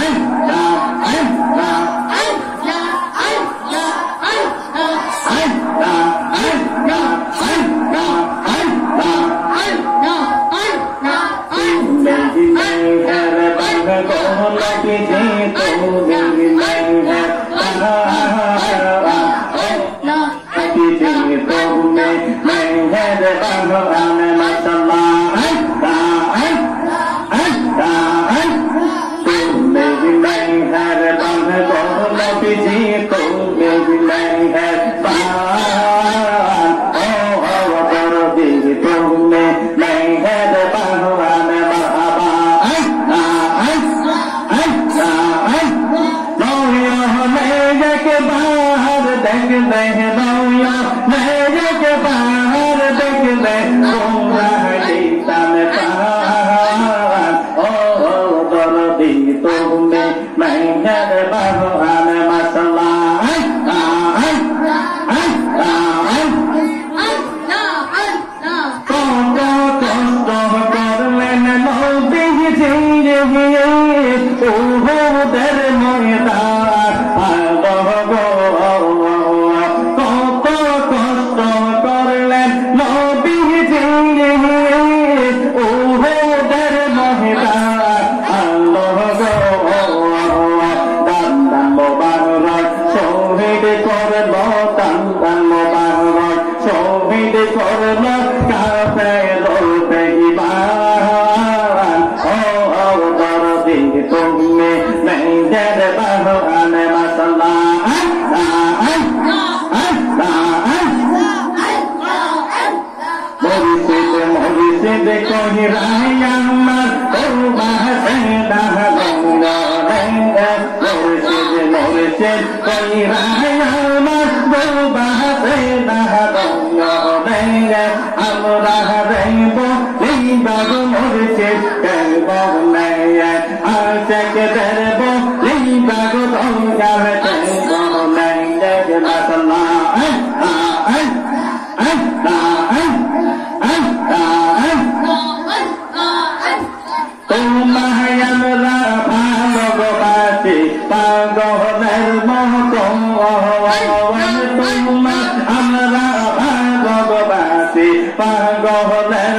Huh? तक बह बौया महर बाहर तक बह बौया शीतल पहाड़ ओ दर्दी तुम्हें महर भगवान मसला। तुम में नहीं दर बहन मसला ভবিষ্যতে কহি রায় আমার। ভবিষ্যতে ভবিষ্যতে কহি রায় আমার। বউ বাহাতে আমরা bagum orchet telbo nayat alsak terbo lei bagut ongal telbo nayat masallah পাগলের মহক আমরা ভাগবাসী পাগলের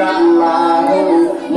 illallah